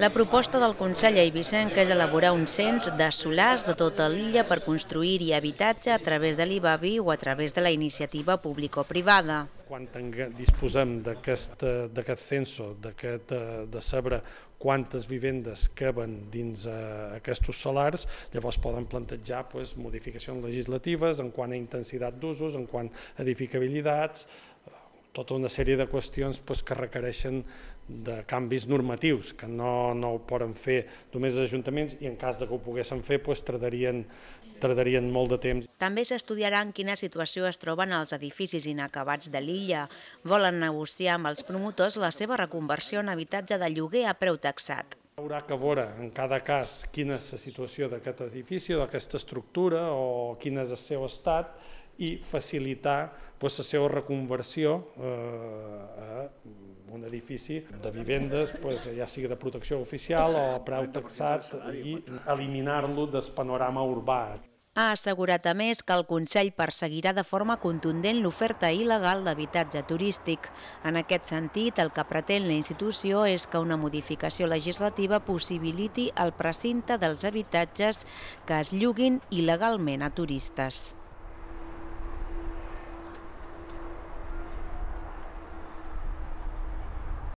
La proposta del Consell Eivissenc és elaborar un cens de solars de tota l'illa per construir-hi habitatge a través de l'IBAVI o a través de la iniciativa público-privada. Quan disposem d'aquest censo, d'aquest de saber quantes vivendes caben dins eh, aquests solars, llavors poden plantejar pues, modificacions legislatives en quant a intensitat d'usos, en quant a edificabilitats, tota una sèrie de qüestions pues, que requereixen de canvis normatius, que no, no ho poden fer només els ajuntaments i en cas de que ho poguessin fer pues, tardarien, tardarien molt de temps. També s'estudiarà en quina situació es troben els edificis inacabats de l'illa. Volen negociar amb els promotors la seva reconversió en habitatge de lloguer a preu taxat. Haurà que veure en cada cas quina és la situació d'aquest edifici, d'aquesta estructura o quin és el seu estat i facilitar pues, la seva reconversió eh, a un edifici de vivendes, pues, ja sigui de protecció oficial o a preu taxat i eliminar-lo del panorama urbà. Ha assegurat a més que el Consell perseguirà de forma contundent l'oferta il·legal d'habitatge turístic. En aquest sentit, el que pretén la institució és que una modificació legislativa possibiliti el precinte dels habitatges que es lloguin il·legalment a turistes.